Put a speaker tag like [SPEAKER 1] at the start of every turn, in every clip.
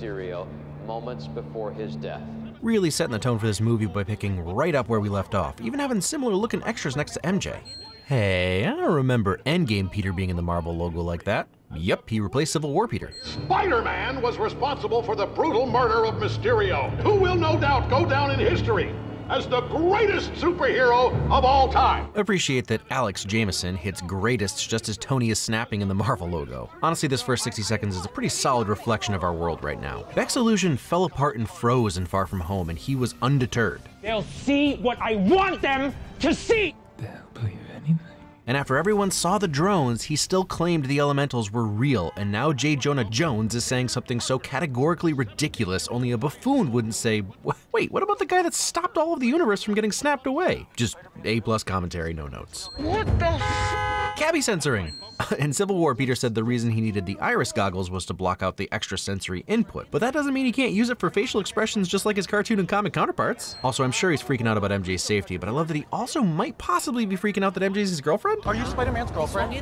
[SPEAKER 1] Mysterio moments before his death.
[SPEAKER 2] Really setting the tone for this movie by picking right up where we left off, even having similar looking extras next to MJ. Hey, I don't remember Endgame Peter being in the Marvel logo like that. Yep, he replaced Civil War Peter.
[SPEAKER 3] Spider-Man was responsible for the brutal murder of Mysterio, who will no doubt go down in history as the greatest superhero of all time.
[SPEAKER 2] Appreciate that Alex Jameson hits greatest just as Tony is snapping in the Marvel logo. Honestly, this first 60 seconds is a pretty solid reflection of our world right now. Beck's illusion fell apart and froze in Far From Home, and he was undeterred.
[SPEAKER 4] They'll see what I want them to see! They'll believe anything.
[SPEAKER 2] And after everyone saw the drones, he still claimed the elementals were real, and now J. Jonah Jones is saying something so categorically ridiculous only a buffoon wouldn't say, wait, what about the guy that stopped all of the universe from getting snapped away? Just A plus commentary, no notes.
[SPEAKER 4] What the f?
[SPEAKER 2] Cabby censoring. In Civil War, Peter said the reason he needed the iris goggles was to block out the extra sensory input, but that doesn't mean he can't use it for facial expressions just like his cartoon and comic counterparts. Also, I'm sure he's freaking out about MJ's safety, but I love that he also might possibly be freaking out that MJ's his girlfriend.
[SPEAKER 5] Are you Spider-Man's girlfriend?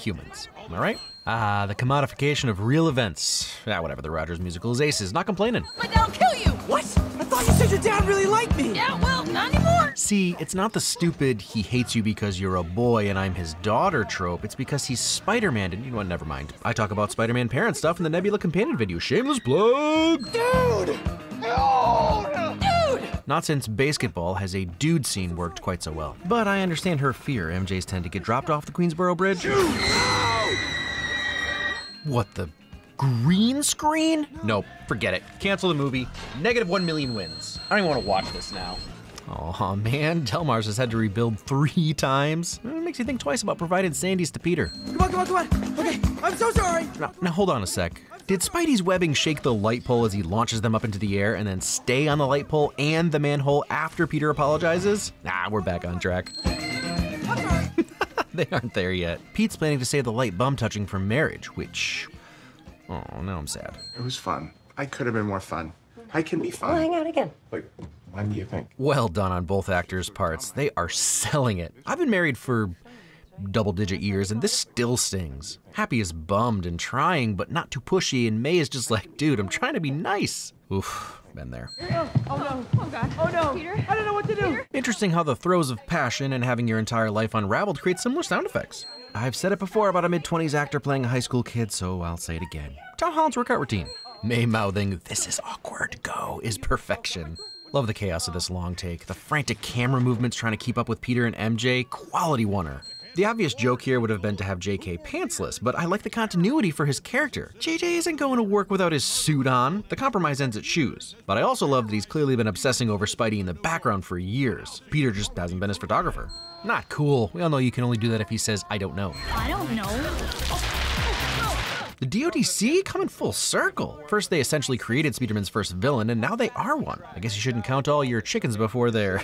[SPEAKER 2] Humans, am I right? Ah, the commodification of real events. Ah, whatever, the Rogers musical is aces, not complaining.
[SPEAKER 6] My dad will kill you!
[SPEAKER 7] What? I thought you said your dad really liked me!
[SPEAKER 6] Yeah, well, not anymore!
[SPEAKER 2] See, it's not the stupid he hates you because you're a boy and I'm his daughter trope. It's because he's Spider-Man, and you know what, never mind. I talk about Spider-Man parent stuff in the Nebula companion video. Shameless plug!
[SPEAKER 7] Dude!
[SPEAKER 6] Dude!
[SPEAKER 2] Not since BASEketball has a dude scene worked quite so well. But I understand her fear. MJs tend to get dropped off the Queensboro Bridge. What the? Green screen? Nope, forget it. Cancel the movie. Negative one million wins. I don't even want to watch this now. Oh man, Delmars has had to rebuild three times. It makes you think twice about providing Sandies to Peter.
[SPEAKER 7] Come on, come on, come on. Okay, I'm so sorry.
[SPEAKER 2] Now, now hold on a sec. Did Spidey's webbing shake the light pole as he launches them up into the air and then stay on the light pole and the manhole after Peter apologizes? Nah, we're back on track. they aren't there yet. Pete's planning to save the light bum touching from marriage, which. Oh, now I'm sad.
[SPEAKER 8] It was fun. I could have been more fun. I can be fun.
[SPEAKER 9] We'll hang out again.
[SPEAKER 8] Wait, when do you think?
[SPEAKER 2] Well done on both actors' parts. They are selling it. I've been married for double digit years and this still stings. Happy is bummed and trying, but not too pushy, and May is just like, dude, I'm trying to be nice. Oof, been there.
[SPEAKER 7] Oh, oh no. Oh god. Oh no.
[SPEAKER 6] Peter?
[SPEAKER 7] I don't know what to do.
[SPEAKER 6] Peter?
[SPEAKER 2] Interesting how the throes of passion and having your entire life unraveled create similar sound effects. I've said it before about a mid 20s actor playing a high school kid, so I'll say it again. Tom Holland's workout routine. May mouthing, this is awkward, go, is perfection. Love the chaos of this long take. The frantic camera movements trying to keep up with Peter and MJ, quality oneer. The obvious joke here would have been to have JK pantsless, but I like the continuity for his character. JJ isn't going to work without his suit on. The compromise ends at shoes. But I also love that he's clearly been obsessing over Spidey in the background for years. Peter just hasn't been his photographer. Not cool. We all know you can only do that if he says, I don't know.
[SPEAKER 6] I don't know.
[SPEAKER 2] The DODC coming full circle. First, they essentially created Spider-Man's first villain, and now they are one. I guess you shouldn't count all your chickens before they're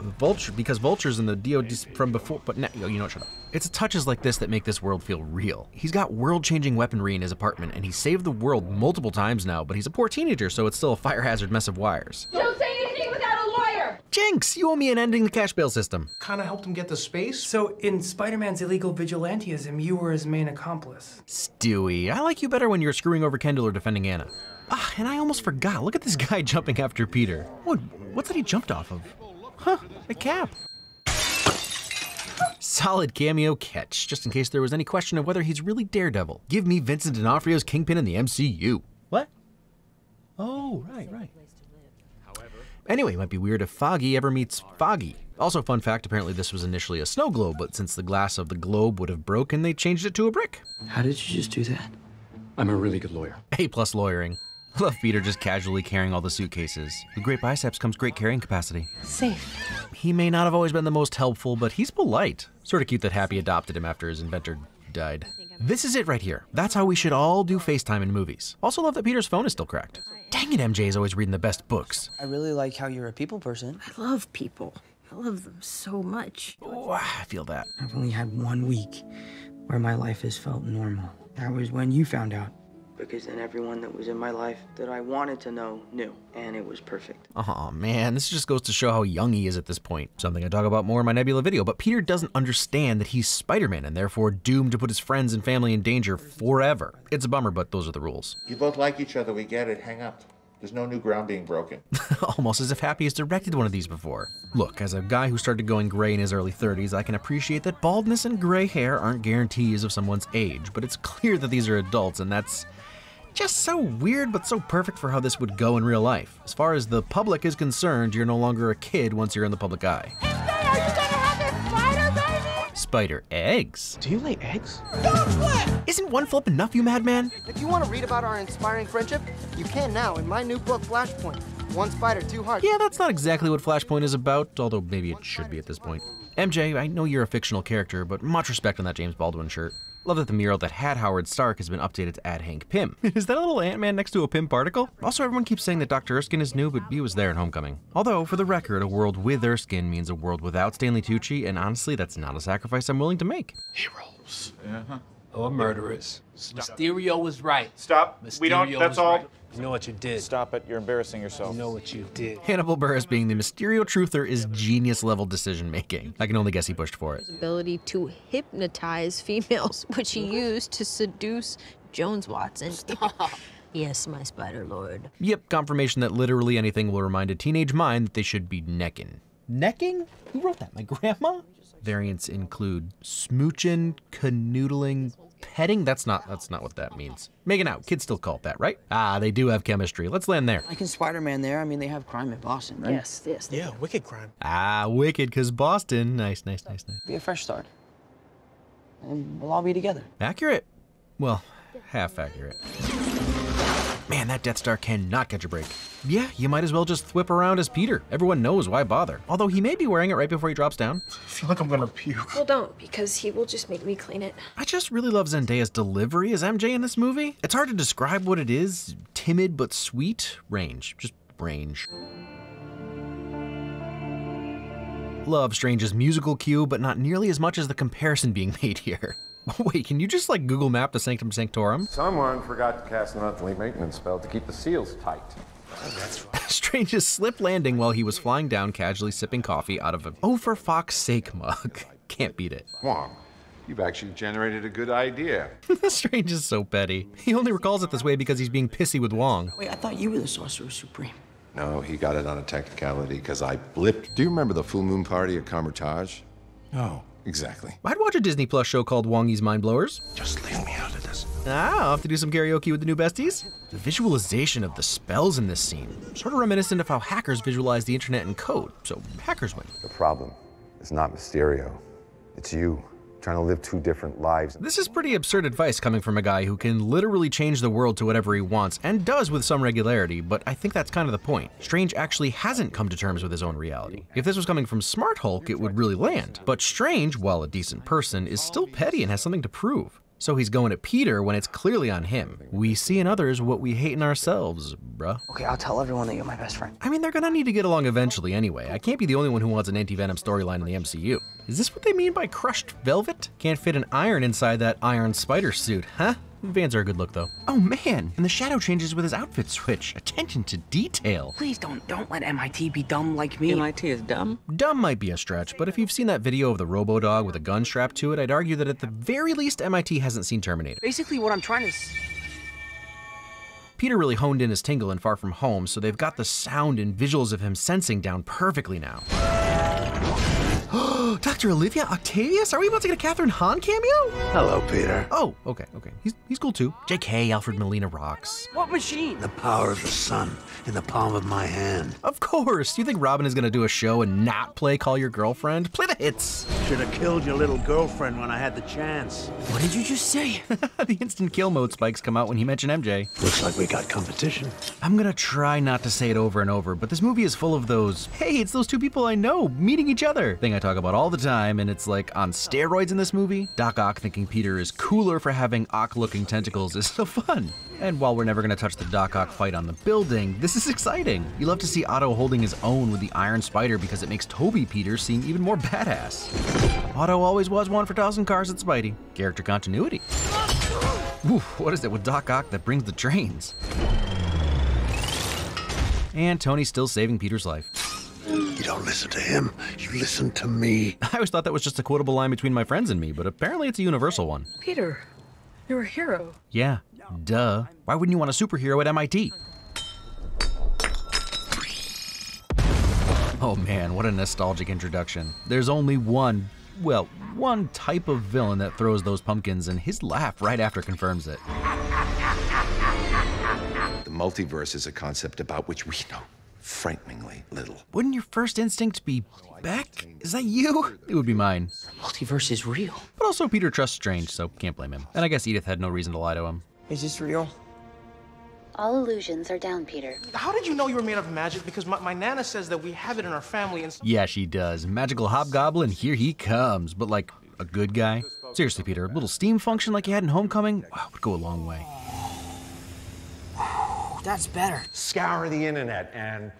[SPEAKER 2] vulture because vultures in the DOD from before. But now, you know, what, shut up. It's touches like this that make this world feel real. He's got world-changing weaponry in his apartment, and he saved the world multiple times now. But he's a poor teenager, so it's still a fire hazard mess of wires.
[SPEAKER 6] Don't say anything without a lawyer!
[SPEAKER 2] Jinx, you owe me an ending the cash bail system.
[SPEAKER 5] Kind of helped him get the space.
[SPEAKER 10] So, in Spider Man's illegal vigilantism, you were his main accomplice.
[SPEAKER 2] Stewy, I like you better when you're screwing over Kendall or defending Anna. Ah, and I almost forgot. Look at this guy jumping after Peter. What? What's that he jumped off of? Huh? A cap. Solid cameo catch, just in case there was any question of whether he's really Daredevil. Give me Vincent D'Onofrio's Kingpin in the MCU. What? Oh, right, right. Anyway, it might be weird if Foggy ever meets Foggy. Also, fun fact apparently this was initially a snow globe, but since the glass of the globe would have broken, they changed it to a brick.
[SPEAKER 11] How did you just do that?
[SPEAKER 5] I'm a really good lawyer.
[SPEAKER 2] A plus lawyering. Love Peter just casually carrying all the suitcases. With great biceps comes great carrying capacity.
[SPEAKER 9] Safe.
[SPEAKER 2] He may not have always been the most helpful, but he's polite. Sort of cute that Happy adopted him after his inventor died. This is it right here. That's how we should all do FaceTime in movies. Also love that Peter's phone is still cracked. Dang it, MJ is always reading the best books.
[SPEAKER 11] I really like how you're a people person.
[SPEAKER 9] I love people. I love them so much.
[SPEAKER 2] Oh, I feel that.
[SPEAKER 11] I've only had one week where my life has felt normal. That was when you found out because then everyone that was in my life that I wanted to know knew, and it was perfect.
[SPEAKER 2] Oh man, this just goes to show how young he is at this point. Something I talk about more in my Nebula video, but Peter doesn't understand that he's Spider Man and therefore doomed to put his friends and family in danger forever. It's a bummer, but those are the rules.
[SPEAKER 12] You both like each other, we get it. Hang up. There's no new ground being broken.
[SPEAKER 2] Almost as if Happy has directed one of these before. Look, as a guy who started going gray in his early 30s, I can appreciate that baldness and gray hair aren't guarantees of someone's age, but it's clear that these are adults, and that's just so weird but so perfect for how this would go in real life. As far as the public is concerned, you're no longer a kid once you're in the public eye.
[SPEAKER 6] Are you gonna have a spider baby?
[SPEAKER 2] Spider eggs?
[SPEAKER 5] Do you lay eggs?
[SPEAKER 7] Don't flip!
[SPEAKER 2] Isn't one flip enough, you madman?
[SPEAKER 13] If you want to read about our inspiring friendship, you can now in my new book, Flashpoint. One spider, two hearts.
[SPEAKER 2] Yeah, that's not exactly what Flashpoint is about, although maybe it should be at this point. MJ, I know you're a fictional character, but much respect on that James Baldwin shirt. Love that the mural that had Howard Stark has been updated to add Hank Pym. is that a little Ant-Man next to a Pym particle? Also, everyone keeps saying that Dr. Erskine is new, but he was there in Homecoming. Although, for the record, a world with Erskine means a world without Stanley Tucci, and honestly, that's not a sacrifice I'm willing to make.
[SPEAKER 5] Heroes.
[SPEAKER 12] Uh-huh.
[SPEAKER 5] Or murderers. Mysterio was right.
[SPEAKER 12] Stop. we don't. That's
[SPEAKER 5] was
[SPEAKER 12] all.
[SPEAKER 5] right. You know what you did.
[SPEAKER 14] Stop it. You're embarrassing yourself.
[SPEAKER 5] You
[SPEAKER 14] yourself.
[SPEAKER 5] know what you did.
[SPEAKER 2] Hannibal Buress being the Mysterio truther is genius level decision making. I can only guess he pushed for it.
[SPEAKER 9] His Ability to hypnotize females, which he used to seduce Jones Watson. Stop. yes, my Spider Lord.
[SPEAKER 2] Yep, confirmation that literally anything will remind a teenage mind that they should be necking. Necking? Who wrote that? My grandma? Variants include smooching, canoodling, petting. That's not that's not what that means. Making out. Kids still call it that, right? Ah, they do have chemistry. Let's land there.
[SPEAKER 11] Like in Spider-Man there, I mean, they have crime in Boston, right?
[SPEAKER 9] Yes, yes.
[SPEAKER 5] Yeah, wicked crime.
[SPEAKER 2] Ah, wicked, cause Boston. Nice, nice, nice, nice.
[SPEAKER 11] Be a fresh start. And we'll all be together.
[SPEAKER 2] Accurate. Well, half accurate. Man, that Death Star cannot catch a break. Yeah, you might as well just thwip around as Peter. Everyone knows why bother. Although he may be wearing it right before he drops down.
[SPEAKER 8] I feel like I'm gonna puke.
[SPEAKER 6] Well, don't, because he will just make me clean it.
[SPEAKER 2] I just really love Zendaya's delivery as MJ in this movie. It's hard to describe what it is. Timid but sweet. Range. Just range. Love Strange's musical cue, but not nearly as much as the comparison being made here. Wait, can you just like Google map the Sanctum Sanctorum?
[SPEAKER 15] Someone forgot to cast a monthly maintenance spell to keep the seals tight.
[SPEAKER 2] Strange's slip landing while he was flying down, casually sipping coffee out of a oh for fox sake mug. Can't beat it.
[SPEAKER 15] Wong, you've actually generated a good idea.
[SPEAKER 2] Strange is so petty. He only recalls it this way because he's being pissy with Wong.
[SPEAKER 11] Wait, I thought you were the Sorcerer Supreme.
[SPEAKER 15] No, he got it on a technicality because I blipped. Do you remember the full moon party at Kamar-Taj?
[SPEAKER 5] No.
[SPEAKER 15] Exactly.
[SPEAKER 2] I'd watch a Disney Plus show called Wongy's Mind Blowers.
[SPEAKER 5] Just leave me out of this.
[SPEAKER 2] Ah, I'll have to do some karaoke with the new besties. The visualization of the spells in this scene, sort of reminiscent of how hackers visualize the internet in code, so hackers win.
[SPEAKER 15] The problem is not Mysterio. It's you, trying to live two different lives.
[SPEAKER 2] This is pretty absurd advice coming from a guy who can literally change the world to whatever he wants, and does with some regularity, but I think that's kind of the point. Strange actually hasn't come to terms with his own reality. If this was coming from Smart Hulk, it would really land. But Strange, while a decent person, is still petty and has something to prove. So he's going at Peter when it's clearly on him. We see in others what we hate in ourselves, bruh.
[SPEAKER 11] Okay, I'll tell everyone that you're my best friend.
[SPEAKER 2] I mean, they're gonna need to get along eventually anyway. I can't be the only one who wants an anti-venom storyline in the MCU. Is this what they mean by crushed velvet? Can't fit an iron inside that iron spider suit, huh? Vans are a good look though. Oh man, and the shadow changes with his outfit switch. Attention to detail.
[SPEAKER 11] Please don't don't let MIT be dumb like me. MIT is dumb?
[SPEAKER 2] Dumb might be a stretch, but if you've seen that video of the robo dog with a gun strapped to it, I'd argue that at the very least MIT hasn't seen Terminator.
[SPEAKER 11] Basically what I'm trying to s-
[SPEAKER 2] Peter really honed in his tingle in Far From Home, so they've got the sound and visuals of him sensing down perfectly now. Dr. Olivia Octavius? Are we about to get a Kathryn Hahn cameo?
[SPEAKER 16] Hello, Peter.
[SPEAKER 2] Oh, okay, okay. He's, he's cool too. JK, Alfred Molina rocks.
[SPEAKER 11] What machine?
[SPEAKER 16] The power of the sun in the palm of my hand.
[SPEAKER 2] Of course. Do you think Robyn is gonna do a show and not play Call Your Girlfriend? Play the hits.
[SPEAKER 16] Should have killed your little girlfriend when I had the chance.
[SPEAKER 11] What did you just say?
[SPEAKER 2] the instant kill mode spikes come out when you mention MJ.
[SPEAKER 16] Looks like we got competition.
[SPEAKER 2] I'm gonna try not to say it over and over, but this movie is full of those, hey, it's those two people I know meeting each other thing I talk about all the time, and it's like on steroids in this movie. Doc Ock thinking Peter is cooler for having Ock looking tentacles is so fun. And while we're never gonna touch the Doc Ock fight on the building, this is exciting. You love to see Otto holding his own with the Iron Spider because it makes Tobey Peter seem even more badass. Otto always was one for tossing cars at Spidey. Character continuity. Oof, what is it with Doc Ock that brings the trains? And Tony's still saving Peter's life.
[SPEAKER 16] You don't listen to him, you listen to me.
[SPEAKER 2] I always thought that was just a quotable line between my friends and me, but apparently it's a universal one.
[SPEAKER 7] Peter, you're a hero.
[SPEAKER 2] Yeah, duh. Why wouldn't you want a superhero at MIT? Oh man, what a nostalgic introduction. There's only one, well, one type of villain that throws those pumpkins, and his laugh right after confirms it.
[SPEAKER 15] The multiverse is a concept about which we know frighteningly little.
[SPEAKER 2] Wouldn't your first instinct be Beck? Is that you? It would be mine.
[SPEAKER 11] The multiverse is real.
[SPEAKER 2] But also, Peter trusts Strange, so can't blame him. And I guess Edith had no reason to lie to him.
[SPEAKER 13] Is this real?
[SPEAKER 14] All illusions are down, Peter.
[SPEAKER 10] How did you know you were made of magic? Because my, my nana says that we have it in our family and...
[SPEAKER 2] Yeah, she does. Magical hobgoblin, here he comes. But like, a good guy? Seriously, Peter, a little steam function like you had in Homecoming wow, would go a long way.
[SPEAKER 13] That's better.
[SPEAKER 5] Scour the internet and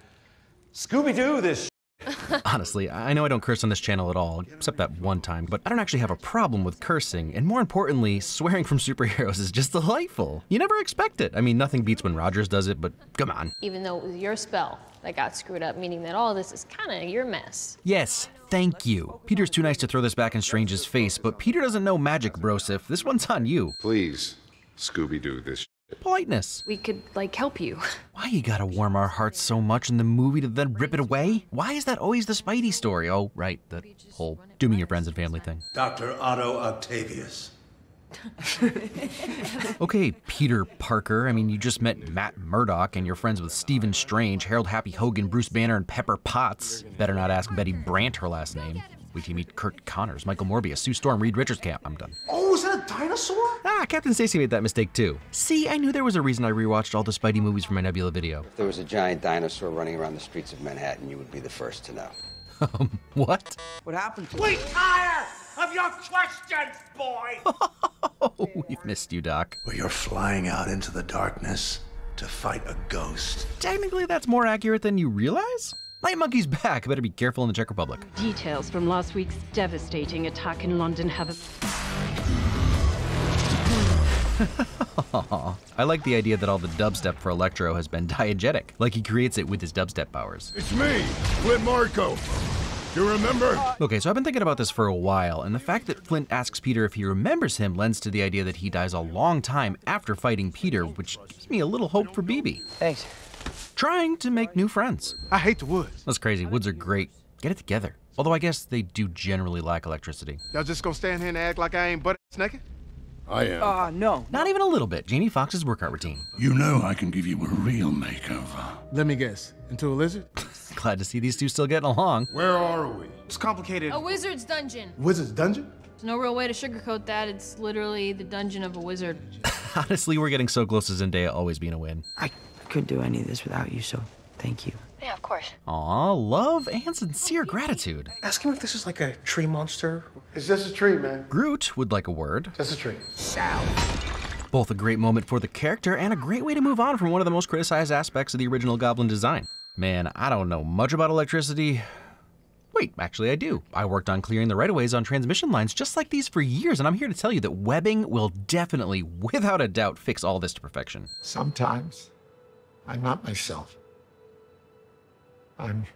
[SPEAKER 5] Scooby-Doo this
[SPEAKER 2] Honestly, I know I don't curse on this channel at all, except that one time, but I don't actually have a problem with cursing, and more importantly, swearing from superheroes is just delightful. You never expect it. I mean, nothing beats when Rogers does it, but come on.
[SPEAKER 9] Even though it was your spell that got screwed up, meaning that all this is kind of your mess.
[SPEAKER 2] Yes, thank you. Peter's too nice to throw this back in Strange's face, but Peter doesn't know magic, brosif. This one's on you.
[SPEAKER 15] Please, Scooby-Doo this
[SPEAKER 2] Politeness.
[SPEAKER 6] We could, like, help you.
[SPEAKER 2] Why you gotta warm our hearts so much in the movie to then rip it away? Why is that always the Spidey story? Oh, right, the whole dooming your friends and family thing.
[SPEAKER 16] Dr. Otto Octavius.
[SPEAKER 2] Okay, Peter Parker. I mean, you just met Matt Murdock and you're friends with Stephen Strange, Harold Happy Hogan, Bruce Banner, and Pepper Potts. Better not ask Betty Brant her last name. Wait till you meet Curt Connors, Michael Morbius, Sue Storm, Reed Richards Camp. I'm done.
[SPEAKER 10] Oh, is that a dinosaur?
[SPEAKER 2] Ah, Captain Stacy made that mistake too. See, I knew there was a reason I rewatched all the Spidey movies for my Nebula video.
[SPEAKER 17] If there was a giant dinosaur running around the streets of Manhattan, you would be the first to know.
[SPEAKER 2] Um, what?
[SPEAKER 13] What happened to
[SPEAKER 4] We tire of your questions, boy!
[SPEAKER 2] Oh, we've missed you, Doc.
[SPEAKER 16] Where you're flying out into the darkness to fight a ghost.
[SPEAKER 2] Technically, that's more accurate than you realize. Night Monkey's back. Better be careful in the Czech Republic.
[SPEAKER 18] Details from last week's devastating attack in London have.
[SPEAKER 2] I like the idea that all the dubstep for Electro has been diegetic, like he creates it with his dubstep powers.
[SPEAKER 19] It's me, Flint Marko. You remember?
[SPEAKER 2] Okay, so I've been thinking about this for a while, and the fact that Flint asks Peter if he remembers him lends to the idea that he dies a long time after fighting Peter, which gives me a little hope for BB.
[SPEAKER 13] Thanks.
[SPEAKER 2] Trying to make new friends.
[SPEAKER 5] I hate the woods.
[SPEAKER 2] That's crazy. Woods are great. Get it together. Although I guess they do generally lack electricity.
[SPEAKER 5] Y'all just gonna stand here and act like I ain't butt naked?
[SPEAKER 19] I am.
[SPEAKER 13] Ah, no.
[SPEAKER 2] Not even a little bit. Jamie Foxx's workout routine.
[SPEAKER 19] You know I can give you a real makeover.
[SPEAKER 5] Let me guess. Into a lizard?
[SPEAKER 2] Glad to see these two still getting along.
[SPEAKER 19] Where are we?
[SPEAKER 5] It's complicated.
[SPEAKER 9] A wizard's dungeon.
[SPEAKER 5] Wizard's dungeon?
[SPEAKER 9] There's no real way to sugarcoat that. It's literally the dungeon of a wizard.
[SPEAKER 2] Honestly, we're getting so close to Zendaya always being a win.
[SPEAKER 11] I couldn't do any of this without you, so thank you.
[SPEAKER 14] Yeah, of course.
[SPEAKER 2] Aw, love and sincere gratitude.
[SPEAKER 10] Ask him if this is like a tree monster.
[SPEAKER 5] It's just a tree, man.
[SPEAKER 2] Groot would like a word.
[SPEAKER 5] Just a tree.
[SPEAKER 2] Both a great moment for the character and a great way to move on from one of the most criticized aspects of the original Goblin design. Man, I don't know much about electricity. Wait, actually, I do. I worked on clearing the right of ways on transmission lines just like these for years, and I'm here to tell you that webbing will definitely, without a doubt, fix all this to perfection.
[SPEAKER 19] Sometimes I'm not myself. I'm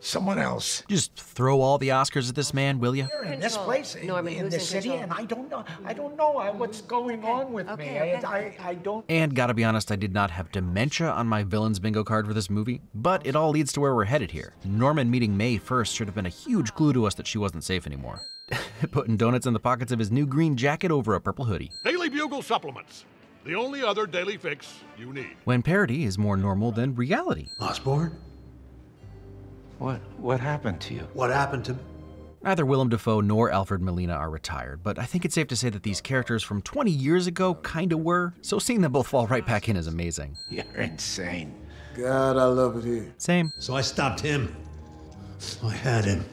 [SPEAKER 19] someone else.
[SPEAKER 2] Just throw all the Oscars at this man, will you?
[SPEAKER 7] in this place, in,
[SPEAKER 9] Norman,
[SPEAKER 7] in
[SPEAKER 9] who's
[SPEAKER 7] the
[SPEAKER 9] in
[SPEAKER 7] city,
[SPEAKER 9] control?
[SPEAKER 7] and I don't know, I don't know I, what's going on with me. I, I, I don't.
[SPEAKER 2] And gotta be honest, I did not have dementia on my villains bingo card for this movie, but it all leads to where we're headed here. Norman meeting May first should have been a huge clue to us that she wasn't safe anymore. Putting donuts in the pockets of his new green jacket over a purple hoodie.
[SPEAKER 3] Daily Bugle supplements. The only other daily fix you need.
[SPEAKER 2] When parody is more normal than reality.
[SPEAKER 16] Osborn?
[SPEAKER 20] What what happened to you?
[SPEAKER 16] What happened to me?
[SPEAKER 2] Neither Willem Dafoe nor Alfred Molina are retired, but I think it's safe to say that these characters from 20 years ago kinda were, so seeing them both fall right back in is amazing.
[SPEAKER 20] You're insane.
[SPEAKER 19] God, I love it here.
[SPEAKER 2] Same.
[SPEAKER 16] So I stopped him. I had him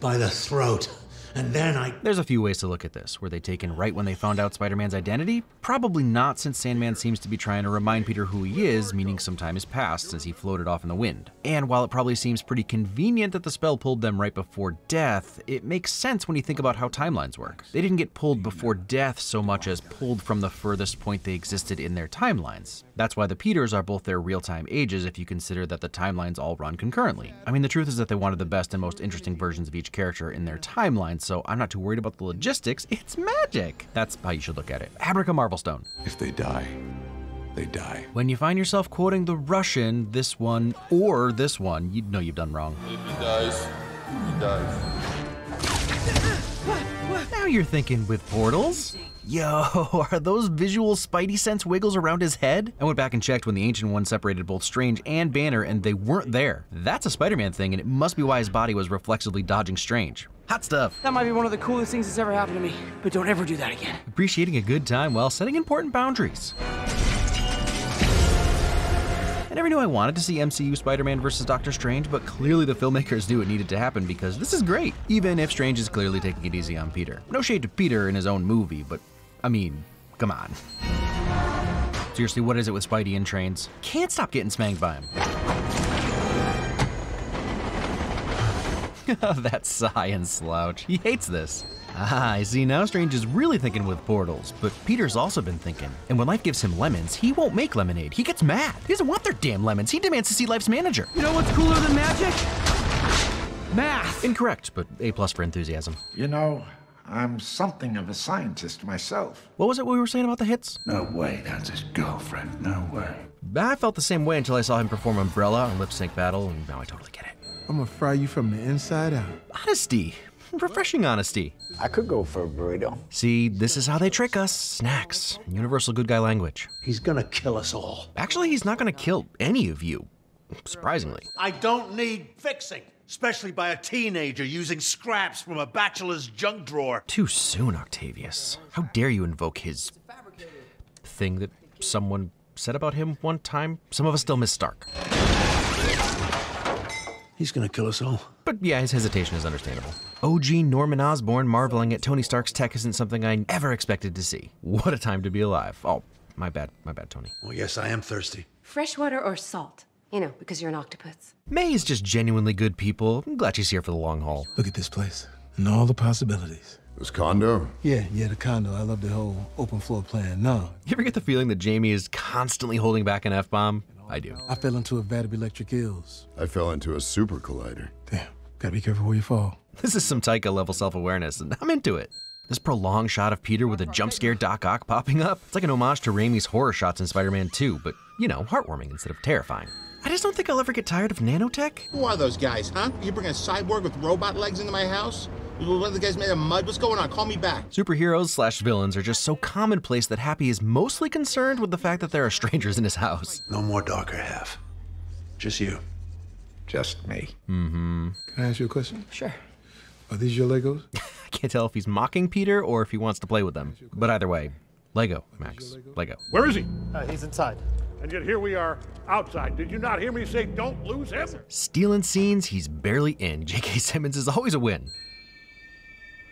[SPEAKER 16] by the throat And then I.
[SPEAKER 2] There's a few ways to look at this. Were they taken right when they found out Spider Man's identity? Probably not, since Sandman seems to be trying to remind Peter who he is, meaning some time has passed since he floated off in the wind. And while it probably seems pretty convenient that the spell pulled them right before death, it makes sense when you think about how timelines work. They didn't get pulled before death so much as pulled from the furthest point they existed in their timelines. That's why the Peters are both their real time ages if you consider that the timelines all run concurrently. I mean, the truth is that they wanted the best and most interesting versions of each character in their timeline, so I'm not too worried about the logistics. It's magic! That's how you should look at it. Abraca Marvelstone.
[SPEAKER 15] If they die, they die.
[SPEAKER 2] When you find yourself quoting the Russian, this one, or this one, you know you've done wrong.
[SPEAKER 21] If he dies, he dies.
[SPEAKER 2] Now you're thinking with portals? Yo, are those visual spidey sense wiggles around his head? I went back and checked when the Ancient One separated both Strange and Banner, and they weren't there. That's a Spider Man thing, and it must be why his body was reflexively dodging Strange. Hot stuff.
[SPEAKER 11] That might be one of the coolest things that's ever happened to me, but don't ever do that again.
[SPEAKER 2] Appreciating a good time while setting important boundaries. I never knew I wanted to see MCU Spider Man vs. Doctor Strange, but clearly the filmmakers knew it needed to happen because this is great, even if Strange is clearly taking it easy on Peter. No shade to Peter in his own movie, but I mean, come on. Seriously, what is it with Spidey and trains? Can't stop getting smanged by him. that sigh and slouch. He hates this. Ah, I see now Strange is really thinking with portals, but Peter's also been thinking. And when life gives him lemons, he won't make lemonade. He gets mad. He doesn't want their damn lemons. He demands to see life's manager.
[SPEAKER 11] You know what's cooler than magic? Math.
[SPEAKER 2] Incorrect, but A plus for enthusiasm.
[SPEAKER 7] You know, I'm something of a scientist myself.
[SPEAKER 2] What was it we were saying about the hits?
[SPEAKER 16] No way, that's his girlfriend. No way.
[SPEAKER 2] I felt the same way until I saw him perform Umbrella on Lip Sync Battle, and now I totally get it.
[SPEAKER 22] I'm gonna fry you from the inside out.
[SPEAKER 2] Honesty. Refreshing honesty.
[SPEAKER 23] I could go for a burrito.
[SPEAKER 2] See, this is how they trick us. Snacks. Universal good guy language.
[SPEAKER 16] He's gonna kill us all.
[SPEAKER 2] Actually, he's not gonna kill any of you. Surprisingly.
[SPEAKER 4] I don't need fixing, especially by a teenager using scraps from a bachelor's junk drawer.
[SPEAKER 2] Too soon, Octavius. How dare you invoke his thing that someone said about him one time? Some of us still miss Stark.
[SPEAKER 16] He's gonna kill us all.
[SPEAKER 2] But yeah, his hesitation is understandable. OG Norman Osborn marveling at Tony Stark's tech isn't something I ever expected to see. What a time to be alive. Oh, my bad, my bad, Tony.
[SPEAKER 16] Well, yes, I am thirsty.
[SPEAKER 24] Freshwater or salt? You know, because you're an octopus.
[SPEAKER 2] May is just genuinely good people. I'm glad she's here for the long haul.
[SPEAKER 22] Look at this place and all the possibilities.
[SPEAKER 19] This condo?
[SPEAKER 22] Yeah, yeah, the condo. I love the whole open floor plan. No.
[SPEAKER 2] You ever get the feeling that Jamie is constantly holding back an F bomb? I do.
[SPEAKER 22] I fell into a vat of electric eels.
[SPEAKER 19] I fell into a super collider.
[SPEAKER 22] Damn. Gotta be careful where you fall.
[SPEAKER 2] This is some Taika level self awareness, and I'm into it. This prolonged shot of Peter with a jump scare Doc Ock popping up, it's like an homage to Raimi's horror shots in Spider Man 2, but, you know, heartwarming instead of terrifying. I just don't think I'll ever get tired of nanotech.
[SPEAKER 25] Who are those guys, huh? You bring a cyborg with robot legs into my house? One of the guys made of mud? What's going on? Call me back.
[SPEAKER 2] Superheroes slash villains are just so commonplace that Happy is mostly concerned with the fact that there are strangers in his house.
[SPEAKER 16] No more darker half. Just you.
[SPEAKER 7] Just me.
[SPEAKER 2] Mm-hmm.
[SPEAKER 22] Can I ask you a question?
[SPEAKER 11] Sure.
[SPEAKER 22] Are these your Legos?
[SPEAKER 2] I can't tell if he's mocking Peter or if he wants to play with them. But either way, Lego, Max. Lego.
[SPEAKER 3] Where is he?
[SPEAKER 26] Uh, he's inside.
[SPEAKER 3] And yet here we are outside. Did you not hear me say don't lose him?
[SPEAKER 2] Stealing scenes, he's barely in. J.K. Simmons is always a win.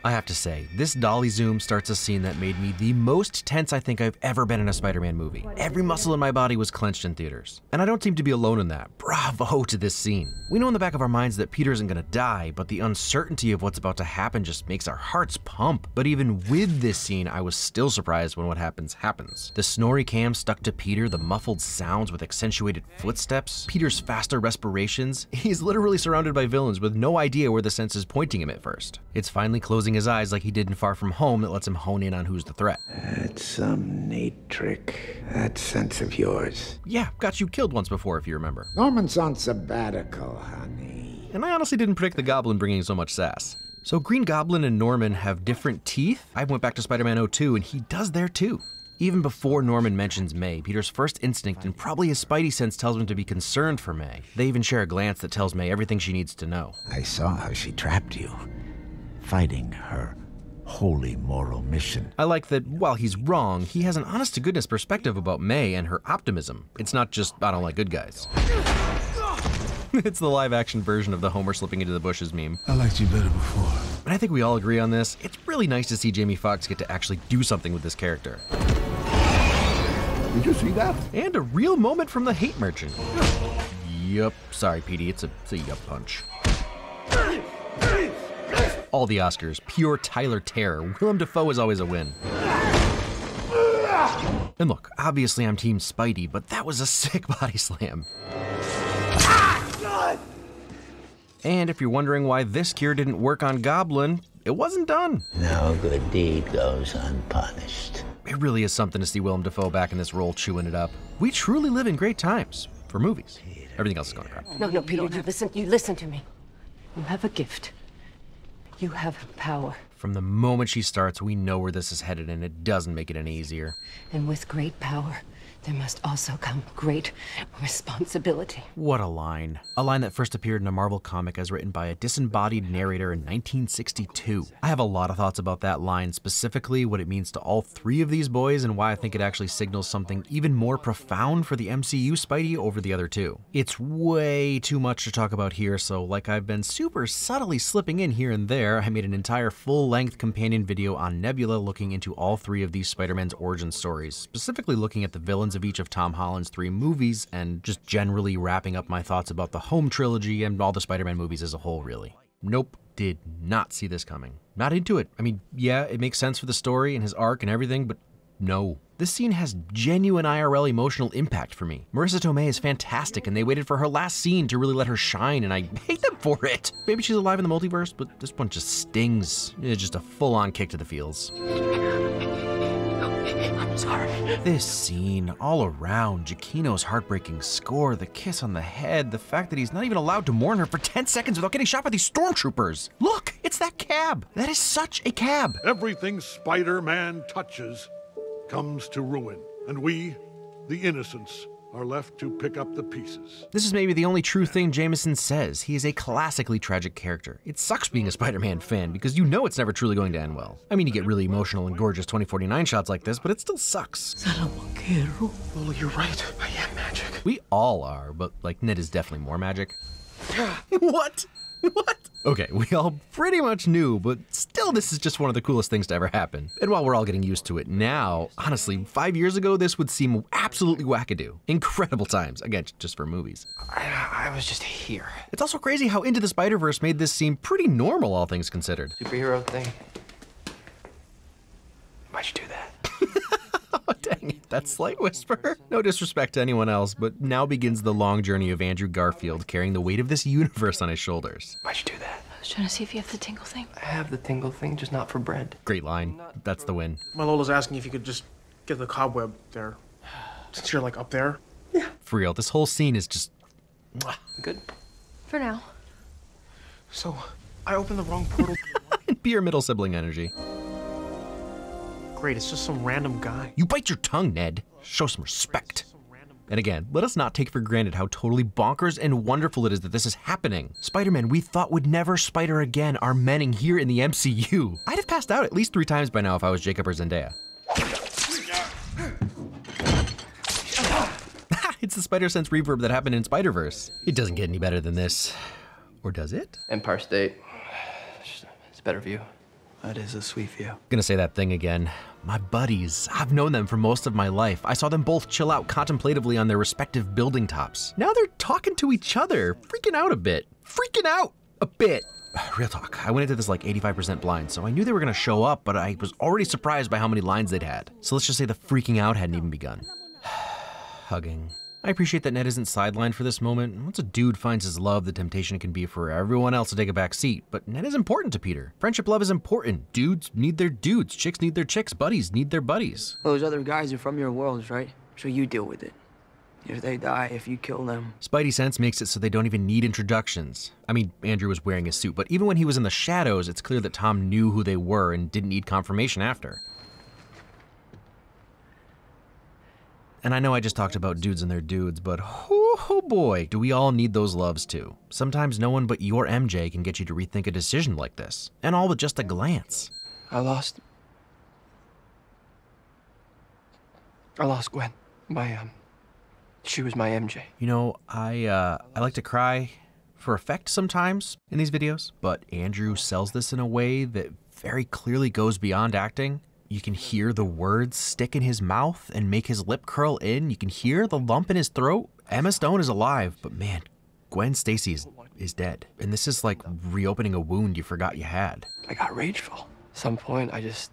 [SPEAKER 2] I have to say, this dolly zoom starts a scene that made me the most tense I think I've ever been in a Spider Man movie. Every muscle in my body was clenched in theaters. And I don't seem to be alone in that. Bravo to this scene. We know in the back of our minds that Peter isn't gonna die, but the uncertainty of what's about to happen just makes our hearts pump. But even with this scene, I was still surprised when what happens happens. The SnorriCam stuck to Peter, the muffled sounds with accentuated footsteps, Peter's faster respirations. He's literally surrounded by villains with no idea where the sense is pointing him at first. It's finally closing his eyes like he did in Far From Home that lets him hone in on who's the threat.
[SPEAKER 23] That's some neat trick. That sense of yours.
[SPEAKER 2] Yeah, got you killed once before if you remember.
[SPEAKER 23] Norman's on sabbatical, honey.
[SPEAKER 2] And I honestly didn't predict the Goblin bringing so much sass. So Green Goblin and Norman have different teeth. I went back to Spider-Man 02 and he does there too. Even before Norman mentions May, Peter's first instinct and probably his spidey sense tells him to be concerned for May. They even share a glance that tells May everything she needs to know.
[SPEAKER 23] I saw how she trapped you, fighting her holy moral mission.
[SPEAKER 2] I like that while he's wrong, he has an honest to goodness perspective about May and her optimism. It's not just, I don't like good guys. it's the live action version of the Homer slipping into the bushes meme.
[SPEAKER 22] I liked you better before.
[SPEAKER 2] And I think we all agree on this. It's really nice to see Jamie Foxx get to actually do something with this character.
[SPEAKER 19] Did you see that?
[SPEAKER 2] And a real moment from the hate merchant. Yup. Sorry, PD. It's a, it's a yup punch. All the Oscars, pure Tyler terror. Willem Dafoe is always a win. And look, obviously I'm Team Spidey, but that was a sick body slam. And if you're wondering why this cure didn't work on Goblin, it wasn't done.
[SPEAKER 23] No good deed goes unpunished.
[SPEAKER 2] It really is something to see Willem Dafoe back in this role chewing it up. We truly live in great times for movies. Everything else is going to crap.
[SPEAKER 24] No, no, Peter, you listen. You listen to me. You have a gift. You have power,
[SPEAKER 2] From the moment she starts, we know where this is headed, and it doesn't make it any easier.
[SPEAKER 24] and with great power, there must also come great responsibility.
[SPEAKER 2] What a line. A line that first appeared in a Marvel comic as written by a disembodied narrator in 1962. I have a lot of thoughts about that line, specifically what it means to all three of these boys and why I think it actually signals something even more profound for the MCU Spidey over the other two. It's way too much to talk about here, so like I've been super subtly slipping in here and there, I made an entire full-length companion video on Nebula looking into all three of these Spider-Man's origin stories, specifically looking at the villains of each of Tom Holland's three movies and just generally wrapping up my thoughts about the home trilogy and all the Spider-Man movies as a whole, really. Nope, did not see this coming. Not into it. I mean, yeah, it makes sense for the story and his arc and everything, but no. This scene has genuine IRL emotional impact for me. Marisa Tomei is fantastic, and they waited for her last scene to really let her shine, and I hate them for it. Maybe she's alive in the multiverse, but this one just stings. It's just a full on kick to the feels.
[SPEAKER 24] I'm sorry.
[SPEAKER 2] This scene, all around, Giacchino's heartbreaking score, the kiss on the head, the fact that he's not even allowed to mourn her for 10 seconds without getting shot by these stormtroopers. Look, it's that cab. That is such a cab.
[SPEAKER 3] Everything Spider Man touches comes to ruin, and we, the innocents, are left to pick up the pieces.
[SPEAKER 2] This is maybe the only true thing Jameson says. He is a classically tragic character. It sucks being a Spider Man fan because you know it's never truly going to end well. I mean, you get really emotional and gorgeous 2049 shots like this, but it still sucks.
[SPEAKER 10] Well, you're right. I am magic.
[SPEAKER 2] We all are, but like Ned is definitely more magic. what? What? Okay, we all pretty much knew, but still, this is just one of the coolest things to ever happen. And while we're all getting used to it now, honestly, five years ago, this would seem absolutely wackadoo. Incredible times. Again, just for movies.
[SPEAKER 10] I, I was just here.
[SPEAKER 2] It's also crazy how Into the Spider Verse made this seem pretty normal, all things considered.
[SPEAKER 10] Superhero thing. Why'd you do that?
[SPEAKER 2] Dang it, that slight whisper. No disrespect to anyone else, but now begins the long journey of Andrew Garfield carrying the weight of this universe on his shoulders.
[SPEAKER 10] Why'd you do that?
[SPEAKER 24] I was trying to see if you have the tingle thing.
[SPEAKER 10] I have the tingle thing, just not for bread.
[SPEAKER 2] Great line. That's the win.
[SPEAKER 27] My Lola's asking if you could just get the cobweb there. Since you're like up there. Yeah.
[SPEAKER 2] For real, this whole scene is just.
[SPEAKER 10] Good.
[SPEAKER 24] For now.
[SPEAKER 27] So, I opened the wrong portal.
[SPEAKER 2] Be your middle sibling energy.
[SPEAKER 27] Great, it's just some random guy.
[SPEAKER 2] You bite your tongue, Ned. Show some respect. And again, let us not take for granted how totally bonkers and wonderful it is that this is happening. Spider Man we thought would never spider again are menning here in the MCU. I'd have passed out at least three times by now if I was Jacob or Zendaya. it's the Spider Sense reverb that happened in Spider Verse. It doesn't get any better than this. Or does it?
[SPEAKER 10] Empire State. It's a better view. That is a sweet view.
[SPEAKER 2] Gonna say that thing again. My buddies, I've known them for most of my life. I saw them both chill out contemplatively on their respective building tops. Now they're talking to each other, freaking out a bit. Freaking out a bit. Real talk, I went into this like 85% blind, so I knew they were gonna show up, but I was already surprised by how many lines they'd had. So let's just say the freaking out hadn't even begun. Hugging. I appreciate that Ned isn't sidelined for this moment. Once a dude finds his love, the temptation can be for everyone else to take a back seat. But Ned is important to Peter. Friendship love is important. Dudes need their dudes. Chicks need their chicks. Buddies need their buddies.
[SPEAKER 11] Those other guys are from your worlds, right? So you deal with it. If they die, if you kill them.
[SPEAKER 2] Spidey Sense makes it so they don't even need introductions. I mean, Andrew was wearing a suit, but even when he was in the shadows, it's clear that Tom knew who they were and didn't need confirmation after. And I know I just talked about dudes and their dudes, but oh, oh boy, do we all need those loves too. Sometimes no one but your MJ can get you to rethink a decision like this, and all with just a glance.
[SPEAKER 10] I lost. I lost Gwen. My, um. She was my MJ.
[SPEAKER 2] You know, I, uh, I like to cry for effect sometimes in these videos, but Andrew sells this in a way that very clearly goes beyond acting. You can hear the words stick in his mouth and make his lip curl in. You can hear the lump in his throat. Emma Stone is alive, but man, Gwen Stacy is, is dead. And this is like reopening a wound you forgot you had.
[SPEAKER 10] I got rageful. At Some point, I just,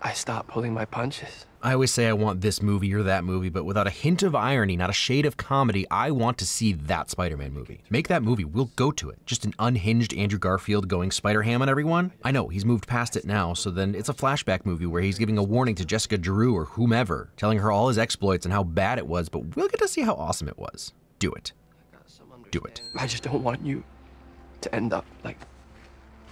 [SPEAKER 10] I stopped pulling my punches.
[SPEAKER 2] I always say I want this movie or that movie, but without a hint of irony, not a shade of comedy, I want to see that Spider Man movie. Make that movie, we'll go to it. Just an unhinged Andrew Garfield going Spider Ham on everyone. I know, he's moved past it now, so then it's a flashback movie where he's giving a warning to Jessica Drew or whomever, telling her all his exploits and how bad it was, but we'll get to see how awesome it was. Do it. Do it.
[SPEAKER 10] I just don't want you to end up like,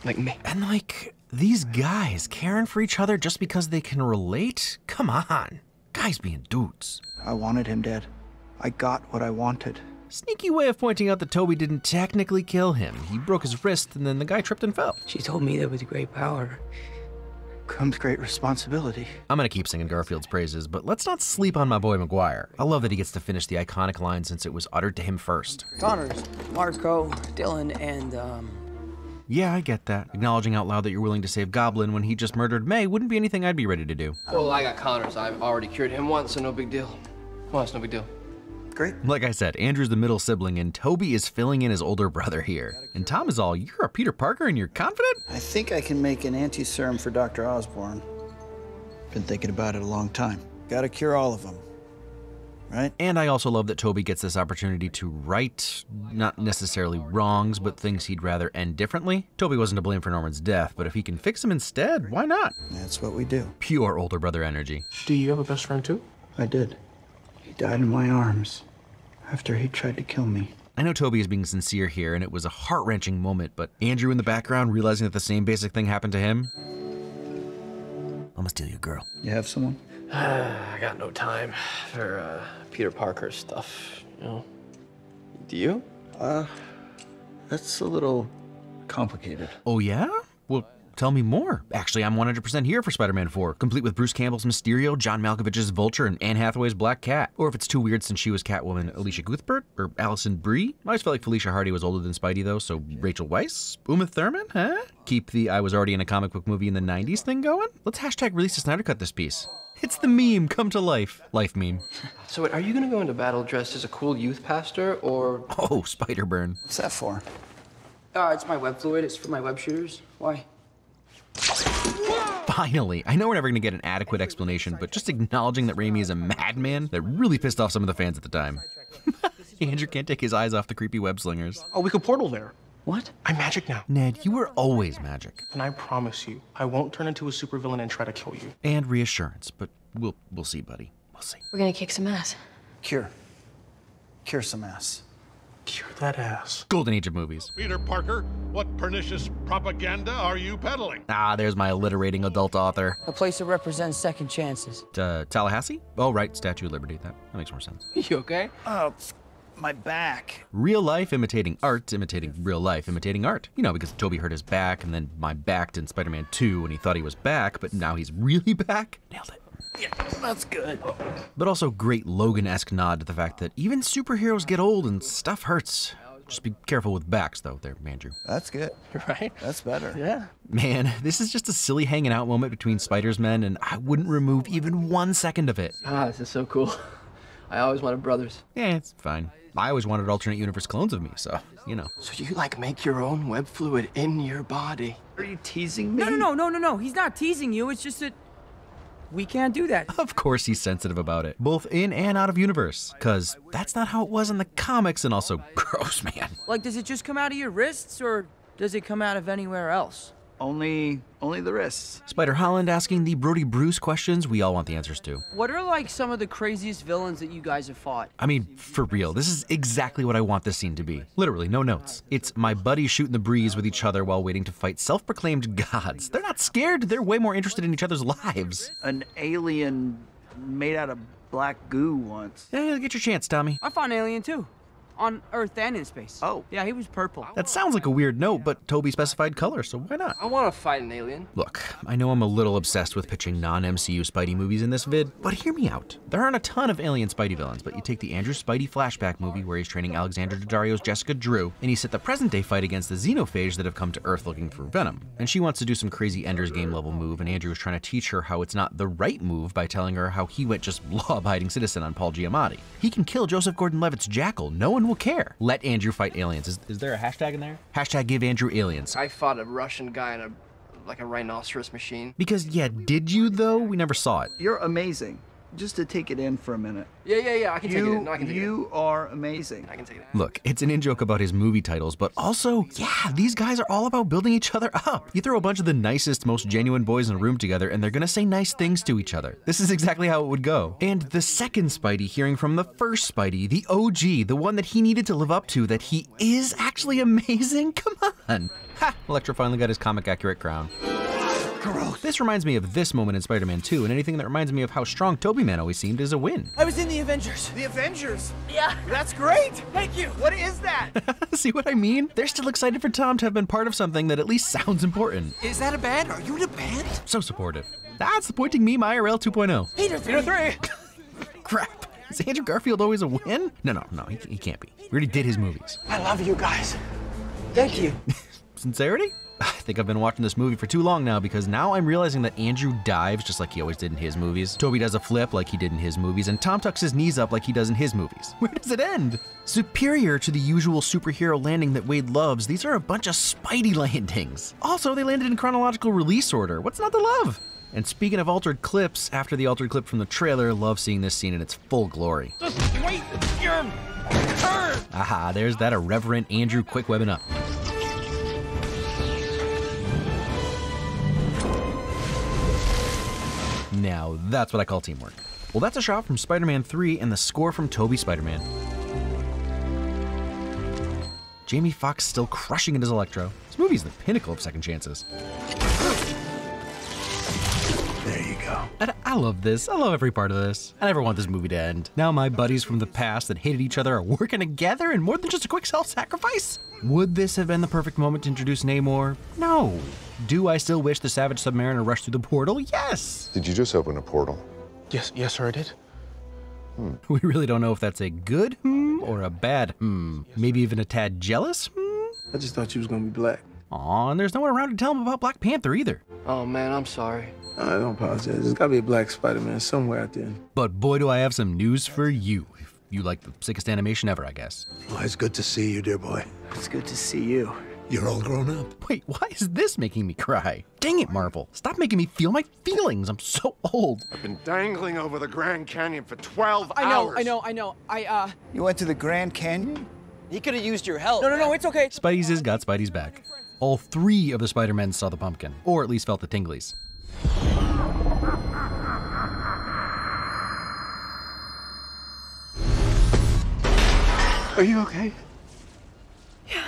[SPEAKER 10] like me.
[SPEAKER 2] And like, these guys caring for each other just because they can relate? Come on. Guys being dudes.
[SPEAKER 28] I wanted him dead. I got what I wanted.
[SPEAKER 2] Sneaky way of pointing out that Tobey didn't technically kill him. He broke his wrist and then the guy tripped and fell.
[SPEAKER 11] She told me that with great power comes great responsibility.
[SPEAKER 2] I'm gonna keep singing Garfield's praises, but let's not sleep on my boy Maguire. I love that he gets to finish the iconic line since it was uttered to him first.
[SPEAKER 11] Connors, Marko, Dillon, and, um,
[SPEAKER 2] Yeah, I get that. Acknowledging out loud that you're willing to save Goblin when he just murdered May wouldn't be anything I'd be ready to do.
[SPEAKER 10] Well, I got Connors. I've already cured him once, so no big deal. Well, it's no big deal.
[SPEAKER 28] Great.
[SPEAKER 2] Like I said, Andrew's the middle sibling, and Tobey is filling in his older brother here. And Tom is all, you're a Peter Parker and you're confident?
[SPEAKER 28] I think I can make an anti-serum for Dr. Osborn. Been thinking about it a long time. Gotta cure all of them. Right?
[SPEAKER 2] And I also love that Tobey gets this opportunity to right, not necessarily wrongs, but things he'd rather end differently. Tobey wasn't to blame for Norman's death, but if he can fix him instead, why not?
[SPEAKER 28] That's what we do.
[SPEAKER 2] Pure older brother energy.
[SPEAKER 27] Do you have a best friend too?
[SPEAKER 28] I did. He died in my arms after he tried to kill me.
[SPEAKER 2] I know Tobey is being sincere here, and it was a heart wrenching moment, but Andrew in the background realizing that the same basic thing happened to him. I'm gonna steal your girl.
[SPEAKER 28] You have someone?
[SPEAKER 10] I got no time for uh, Peter Parker stuff, you know. Do you?
[SPEAKER 28] Uh, that's a little complicated.
[SPEAKER 2] Oh, yeah? Well, tell me more. Actually, I'm 100% here for Spider Man 4, complete with Bruce Campbell's Mysterio, John Malkovich's Vulture, and Anne Hathaway's Black Cat. Or if it's too weird since she was Catwoman, Elisha Cuthbert or Alison Brie. I always felt like Felicia Hardy was older than Spidey, though, so Rachel Weisz? Uma Thurman, huh? Keep the I was already in a comic book movie in the 90s thing going? Let's hashtag release a Snyder Cut this piece. It's the meme come to life. Life meme.
[SPEAKER 10] So, wait, are you gonna go into battle dressed as a cool youth pastor, or?
[SPEAKER 2] Oh, Spider Burn.
[SPEAKER 28] What's that for?
[SPEAKER 11] Uh, it's my web fluid. It's for my web shooters. Why?
[SPEAKER 2] Finally, I know we're never going to get an adequate explanation, but just acknowledging that Raimi is a madman that really pissed off some of the fans at the time. Andrew can't take his eyes off the creepy web slingers.
[SPEAKER 27] Oh, we could portal there.
[SPEAKER 11] What?
[SPEAKER 27] I'm magic now.
[SPEAKER 2] Ned, you were always magic.
[SPEAKER 27] And I promise you, I won't turn into a supervillain and try to kill you.
[SPEAKER 2] And reassurance, but we'll we'll see, buddy. We'll see.
[SPEAKER 24] We're gonna kick some ass.
[SPEAKER 28] Cure. Cure some ass.
[SPEAKER 27] Cure that ass.
[SPEAKER 2] Golden age of movies.
[SPEAKER 3] Peter Parker, what pernicious propaganda are you peddling?
[SPEAKER 2] Ah, there's my alliterating adult author.
[SPEAKER 11] A place that represents second chances.
[SPEAKER 2] Uh, Tallahassee? Oh, right, Statue of Liberty. That, that makes more sense.
[SPEAKER 11] You okay?
[SPEAKER 28] Oh, my back.
[SPEAKER 2] Real life imitating art, imitating real life imitating art. You know, because Tobey hurt his back, and then my backed in Spider Man 2 when he thought he was back, but now he's really back. Nailed it.
[SPEAKER 28] Yeah, that's good.
[SPEAKER 2] But also great Logan esque nod to the fact that even superheroes get old and stuff hurts. Just be careful with backs, though, there, Andrew.
[SPEAKER 28] That's good.
[SPEAKER 27] Right?
[SPEAKER 28] That's better.
[SPEAKER 27] Yeah.
[SPEAKER 2] Man, this is just a silly hanging out moment between Spider's men, and I wouldn't remove even one second of it.
[SPEAKER 10] Ah, this is so cool. I always wanted brothers.
[SPEAKER 2] Yeah, it's fine. I always wanted alternate universe clones of me, so, you know.
[SPEAKER 10] So you like make your own web fluid in your body?
[SPEAKER 28] Are you teasing me?
[SPEAKER 11] No, no, no, no, no, no. He's not teasing you. It's just that we can't do that.
[SPEAKER 2] Of course he's sensitive about it, both in and out of universe, because that's not how it was in the comics, and also gross, man.
[SPEAKER 11] Like, does it just come out of your wrists, or does it come out of anywhere else?
[SPEAKER 28] Only, only the wrists.
[SPEAKER 2] Spider Holland asking the Brody Bruce questions we all want the answers to.
[SPEAKER 11] What are like some of the craziest villains that you guys have fought?
[SPEAKER 2] I mean, for real, this is exactly what I want this scene to be. Literally, no notes. It's my buddies shooting the breeze with each other while waiting to fight self proclaimed gods. They're not scared, they're way more interested in each other's lives.
[SPEAKER 28] An alien made out of black goo once.
[SPEAKER 2] Yeah, get your chance, Tommy.
[SPEAKER 11] I fought an alien too. On Earth and in space. Oh. Yeah, he was purple.
[SPEAKER 2] That sounds like a weird note, but Tobey specified color, so why not?
[SPEAKER 10] I want to fight an alien.
[SPEAKER 2] Look, I know I'm a little obsessed with pitching non MCU Spidey movies in this vid, but hear me out. There aren't a ton of alien Spidey villains, but you take the Andrew Spidey flashback movie where he's training Alexandra Daddario's Jessica Drew, and you set the present day fight against the xenophage that have come to Earth looking for Venom. And she wants to do some crazy Ender's Game level move, and Andrew is trying to teach her how it's not the right move by telling her how he went just law abiding citizen on Paul Giamatti. He can kill Joseph Gordon Levitt's Jackal, no one will care. Let Andrew fight aliens. Is, is there a hashtag in there? Hashtag give Andrew aliens.
[SPEAKER 10] I fought a Russian guy in a like a rhinoceros machine.
[SPEAKER 2] Because, yeah, did you though? We never saw it.
[SPEAKER 28] You're amazing. Just to take it in for a minute.
[SPEAKER 10] Yeah, yeah, yeah. I can
[SPEAKER 28] you,
[SPEAKER 10] take it. In. No, I can take
[SPEAKER 28] you
[SPEAKER 10] it.
[SPEAKER 28] are amazing.
[SPEAKER 10] I can take it.
[SPEAKER 2] Look, it's an in joke about his movie titles, but also, yeah, these guys are all about building each other up. You throw a bunch of the nicest, most genuine boys in a room together, and they're gonna say nice things to each other. This is exactly how it would go. And the second Spidey hearing from the first Spidey, the OG, the one that he needed to live up to, that he is actually amazing? Come on. Ha! Electro finally got his comic accurate crown. This reminds me of this moment in Spider-Man 2, and anything that reminds me of how strong Tobey Man always seemed is a win.
[SPEAKER 11] I was in the Avengers.
[SPEAKER 7] The Avengers?
[SPEAKER 11] Yeah.
[SPEAKER 7] That's great.
[SPEAKER 11] Thank you.
[SPEAKER 7] What is that?
[SPEAKER 2] See what I mean? They're still excited for Tom to have been part of something that at least sounds important.
[SPEAKER 7] Is that a band? Are you in a band?
[SPEAKER 2] So supportive. That's the pointing meme IRL 2.0.
[SPEAKER 11] Peter 3.
[SPEAKER 7] Peter 3.
[SPEAKER 2] Crap. Is Andrew Garfield always a win? No, no, no, he, he can't be. We already did his movies.
[SPEAKER 11] I love you guys. Thank you.
[SPEAKER 2] Sincerity? I think I've been watching this movie for too long now because now I'm realizing that Andrew dives just like he always did in his movies. Tobey does a flip like he did in his movies, and Tom tucks his knees up like he does in his movies. Where does it end? Superior to the usual superhero landing that Wade loves, these are a bunch of Spidey landings. Also, they landed in chronological release order. What's not to love? And speaking of altered clips, after the altered clip from the trailer, love seeing this scene in its full glory.
[SPEAKER 7] Just wait your turn.
[SPEAKER 2] Aha, there's that irreverent Andrew quick webbing up. Now, that's what I call teamwork. Well, that's a shot from Spider Man 3 and the score from Tobey Spider Man. Jamie Foxx still crushing it as Electro. This movie's the pinnacle of second chances.
[SPEAKER 16] There you go.
[SPEAKER 2] And I love this. I love every part of this. I never want this movie to end. Now my buddies from the past that hated each other are working together in more than just a quick self-sacrifice? Would this have been the perfect moment to introduce Namor? No. Do I still wish the Savage Submariner rushed through the portal? Yes.
[SPEAKER 15] Did you just open a portal?
[SPEAKER 27] Yes, yes, sir, I did.
[SPEAKER 2] We really don't know if that's a good hmm or a bad hmm. Maybe even a tad jealous hmm?
[SPEAKER 10] I just thought you was gonna be black.
[SPEAKER 2] Aw, and there's no one around to tell him about Black Panther either.
[SPEAKER 10] Oh man, I'm sorry.
[SPEAKER 20] I don't apologize. There's gotta be a black Spider-Man somewhere out there.
[SPEAKER 2] But boy, do I have some news for you. If you like the sickest animation ever, I guess.
[SPEAKER 16] Well, it's good to see you, dear boy.
[SPEAKER 11] It's good to see you.
[SPEAKER 16] You're all grown up.
[SPEAKER 2] Wait, why is this making me cry? Dang it, Marvel. Stop making me feel my feelings. I'm so old.
[SPEAKER 15] I've been dangling over the Grand Canyon for 12
[SPEAKER 11] I know,
[SPEAKER 15] hours.
[SPEAKER 11] I know, I know. I, uh.
[SPEAKER 28] You went to the Grand Canyon?
[SPEAKER 11] He could have used your help. No, no, no, it's okay.
[SPEAKER 2] Spidey's has got Spidey's back. All three of the Spider-Men saw the pumpkin, or at least felt the tinglies.
[SPEAKER 20] Are you okay? Yeah.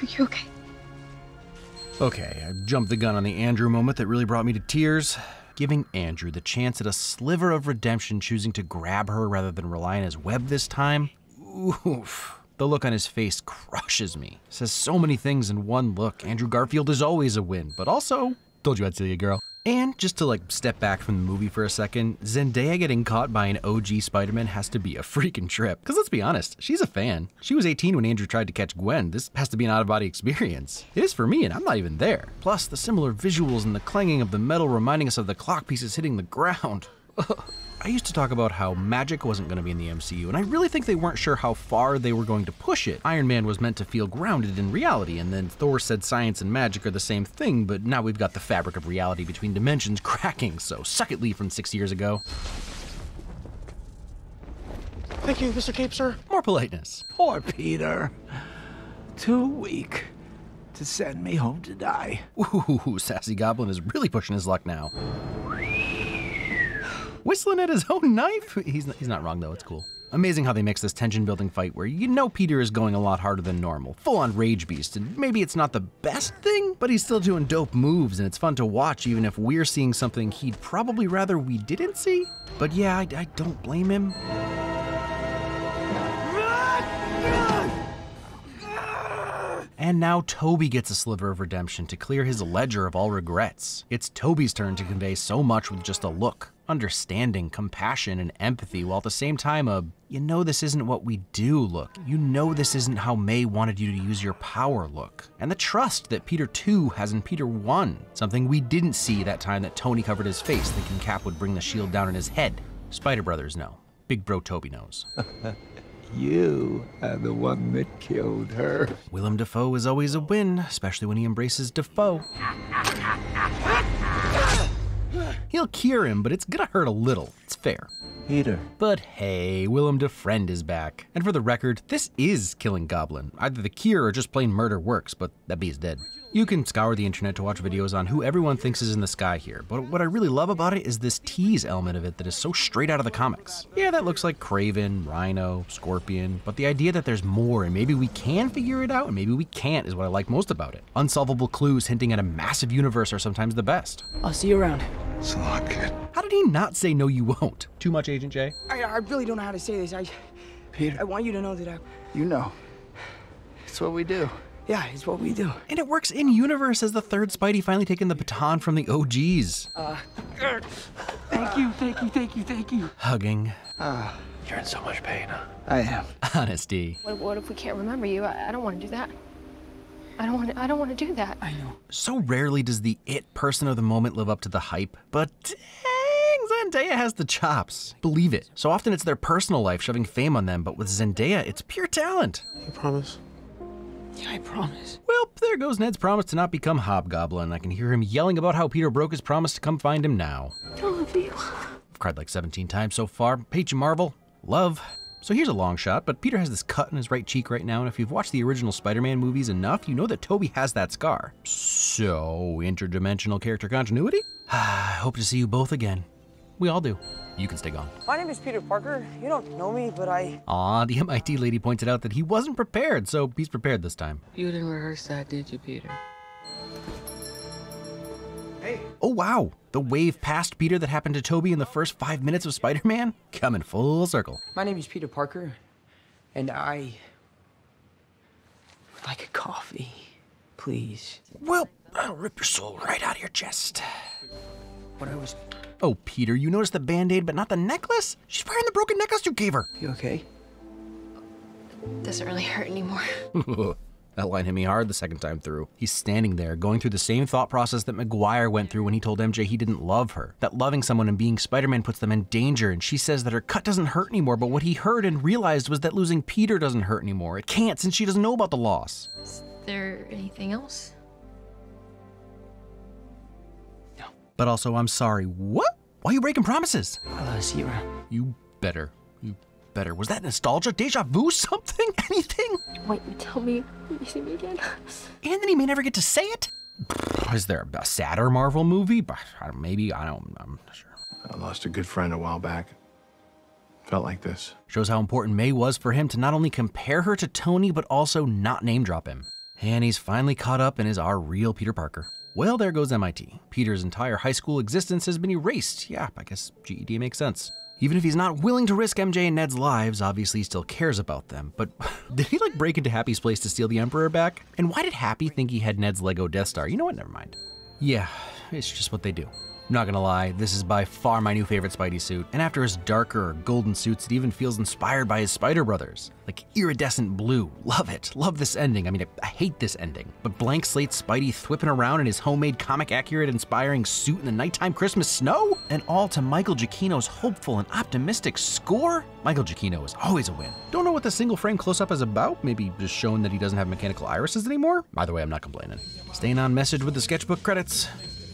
[SPEAKER 29] Are you okay?
[SPEAKER 2] Okay, I jumped the gun on the Andrew moment that really brought me to tears. Giving Andrew the chance at a sliver of redemption, choosing to grab her rather than rely on his web this time. Oof. The look on his face crushes me. Says so many things in one look. Andrew Garfield is always a win, but also, told you I'd see you, girl. And just to like step back from the movie for a second, Zendaya getting caught by an OG Spider-Man has to be a freaking trip. Because let's be honest, she's a fan. She was 18 when Andrew tried to catch Gwen. This has to be an out-of-body experience. It is for me, and I'm not even there. Plus, the similar visuals and the clanging of the metal reminding us of the clock pieces hitting the ground. I used to talk about how magic wasn't going to be in the MCU, and I really think they weren't sure how far they were going to push it. Iron Man was meant to feel grounded in reality, and then Thor said science and magic are the same thing, but now we've got the fabric of reality between dimensions cracking, so suck it, Lee, from six years ago.
[SPEAKER 27] Thank you, Mr. Cape, sir.
[SPEAKER 2] More politeness.
[SPEAKER 7] Poor Peter. Too weak to send me home to die.
[SPEAKER 2] Ooh, Sassy Goblin is really pushing his luck now. Whistling at his own knife? He's, he's not wrong though, it's cool. Amazing how they mix this tension building fight where you know Peter is going a lot harder than normal, full on rage beast, and maybe it's not the best thing, but he's still doing dope moves and it's fun to watch even if we're seeing something he'd probably rather we didn't see. But yeah, I, I don't blame him. And now Tobey gets a sliver of redemption to clear his ledger of all regrets. It's Tobey's turn to convey so much with just a look understanding, compassion, and empathy, while at the same time, a you know this isn't what we do look. You know this isn't how May wanted you to use your power look. And the trust that Peter 2 has in Peter 1, something we didn't see that time that Tony covered his face thinking Cap would bring the shield down on his head. Spider Brothers know. Big bro Tobey knows.
[SPEAKER 23] You are the one that killed her.
[SPEAKER 2] Willem Dafoe is always a win, especially when he embraces Dafoe. He'll cure him, but it's gonna hurt a little. It's fair.
[SPEAKER 23] Peter.
[SPEAKER 2] But hey, Willem de Defriend is back. And for the record, this is killing Goblin. Either the cure or just plain murder works, but that bee's dead. You can scour the internet to watch videos on who everyone thinks is in the sky here, but what I really love about it is this tease element of it that is so straight out of the comics. Yeah, that looks like Kraven, Rhino, Scorpion, but the idea that there's more and maybe we can figure it out and maybe we can't is what I like most about it. Unsolvable clues hinting at a massive universe are sometimes the best.
[SPEAKER 11] I'll see you around.
[SPEAKER 15] It's a lot, kid.
[SPEAKER 2] How did he not say no you won't? Too much, Agent J?
[SPEAKER 11] I, I really don't know how to say this. I,
[SPEAKER 28] Peter.
[SPEAKER 11] I want you to know that I.
[SPEAKER 28] You know. It's what we do.
[SPEAKER 11] Yeah, it's what we do.
[SPEAKER 2] And it works in universe as the third Spidey finally taking the baton from the OGs.
[SPEAKER 11] Uh, thank you, thank you, thank you, thank you.
[SPEAKER 2] Hugging.
[SPEAKER 28] Ah,
[SPEAKER 10] You're in so much pain.
[SPEAKER 28] I am.
[SPEAKER 2] Honesty.
[SPEAKER 29] What, what if we can't remember you? I, I don't want to do that. I don't want to, I don't want to do that.
[SPEAKER 11] I know.
[SPEAKER 2] So rarely does the it person of the moment live up to the hype, but dang, Zendaya has the chops. Believe it. So often it's their personal life shoving fame on them, but with Zendaya, it's pure talent.
[SPEAKER 27] You promise?
[SPEAKER 11] Yeah, I promise.
[SPEAKER 2] Well, there goes Ned's promise to not become Hobgoblin. I can hear him yelling about how Peter broke his promise to come find him now.
[SPEAKER 29] I love you.
[SPEAKER 2] I've cried like 17 times so far. Paige Marvel, love. So here's a long shot, but Peter has this cut in his right cheek right now, and if you've watched the original Spider Man movies enough, you know that Tobey has that scar. So, interdimensional character continuity? I hope to see you both again. We all do. You can stay gone.
[SPEAKER 11] My name is Peter Parker. You don't know me, but I.
[SPEAKER 2] Aw, the MIT lady pointed out that he wasn't prepared, so he's prepared this time.
[SPEAKER 11] You didn't rehearse that, did you, Peter? Hey.
[SPEAKER 2] Oh wow, the wave past Peter that happened to Tobey in the first five minutes of Spider Man? Coming full circle.
[SPEAKER 11] My name is Peter Parker, and I. would like a coffee, please.
[SPEAKER 2] Well, I'll rip your soul right out of your chest.
[SPEAKER 11] What I was.
[SPEAKER 2] Oh, Peter, you noticed the band aid but not the necklace? She's wearing the broken necklace you gave her.
[SPEAKER 11] You okay?
[SPEAKER 29] Doesn't really hurt anymore.
[SPEAKER 2] that line hit me hard the second time through. He's standing there, going through the same thought process that Maguire went through when he told MJ he didn't love her. That loving someone and being Spider Man puts them in danger, and she says that her cut doesn't hurt anymore, but what he heard and realized was that losing Peter doesn't hurt anymore. It can't since she doesn't know about the loss.
[SPEAKER 29] Is there anything else?
[SPEAKER 2] But also, I'm sorry. What? Why are you breaking promises?
[SPEAKER 11] I'll see you around.
[SPEAKER 2] You better. You better. Was that nostalgia? Deja vu? Something? Anything?
[SPEAKER 29] Wait, You tell me. You see me again?
[SPEAKER 2] Anthony may never get to say it. Is there a sadder Marvel movie? Maybe I don't. I'm not sure.
[SPEAKER 27] I lost a good friend a while back. Felt like this.
[SPEAKER 2] Shows how important May was for him to not only compare her to Tony, but also not name drop him. And he's finally caught up and is our real Peter Parker. Well, there goes MIT. Peter's entire high school existence has been erased. Yeah, I guess GED makes sense. Even if he's not willing to risk MJ and Ned's lives, obviously he still cares about them. But did he like break into Happy's place to steal the Emperor back? And why did Happy think he had Ned's Lego Death Star? You know what? Never mind. Yeah, it's just what they do. I'm not gonna lie, this is by far my new favorite Spidey suit, and after his darker golden suits, it even feels inspired by his Spider Brothers. Like iridescent blue. Love it. Love this ending. I mean, I, I hate this ending. But blank slate Spidey thwipping around in his homemade comic accurate inspiring suit in the nighttime Christmas snow? And all to Michael Giacchino's hopeful and optimistic score? Michael Giacchino is always a win. Don't know what the single frame close up is about? Maybe just showing that he doesn't have mechanical irises anymore? By the way, I'm not complaining. Staying on message with the sketchbook credits.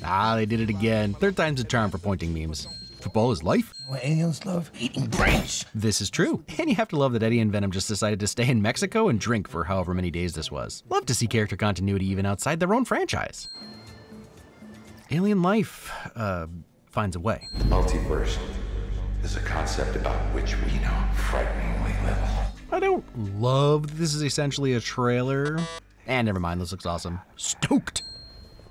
[SPEAKER 2] Ah, they did it again. Third time's a charm for pointing memes. Football is life.
[SPEAKER 16] What aliens love? Eating brains.
[SPEAKER 2] This is true. And you have to love that Eddie and Venom just decided to stay in Mexico and drink for however many days this was. Love to see character continuity even outside their own franchise. Alien life, uh, finds a way.
[SPEAKER 15] The multiverse
[SPEAKER 16] is a concept about which we know frighteningly little.
[SPEAKER 2] I don't love that this is essentially a trailer. And never mind, this looks awesome. Stoked!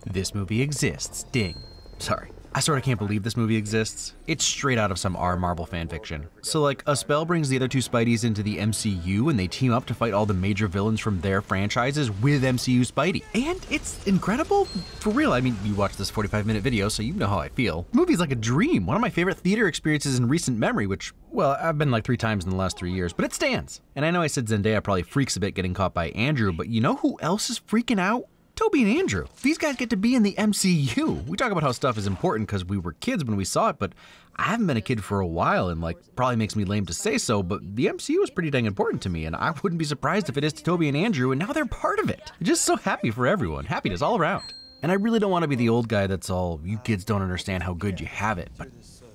[SPEAKER 2] This movie exists. Ding. Sorry. I sort of can't believe this movie exists. It's straight out of some R Marvel fanfiction. So, like, a spell brings the other two Spideys into the MCU and they team up to fight all the major villains from their franchises with MCU Spidey. And it's incredible. For real, I mean, you watched this 45 minute video, so you know how I feel. The movie's like a dream, one of my favorite theater experiences in recent memory, which, well, I've been like three times in the last three years, but it stands. And I know I said Zendaya probably freaks a bit getting caught by Andrew, but you know who else is freaking out? Tobey and Andrew. These guys get to be in the MCU. We talk about how stuff is important because we were kids when we saw it, but I haven't been a kid for a while and like probably makes me lame to say so, but the MCU is pretty dang important to me and I wouldn't be surprised if it is to Tobey and Andrew and now they're part of it. Just so happy for everyone. Happiness all around. And I really don't want to be the old guy that's all, you kids don't understand how good you have it, but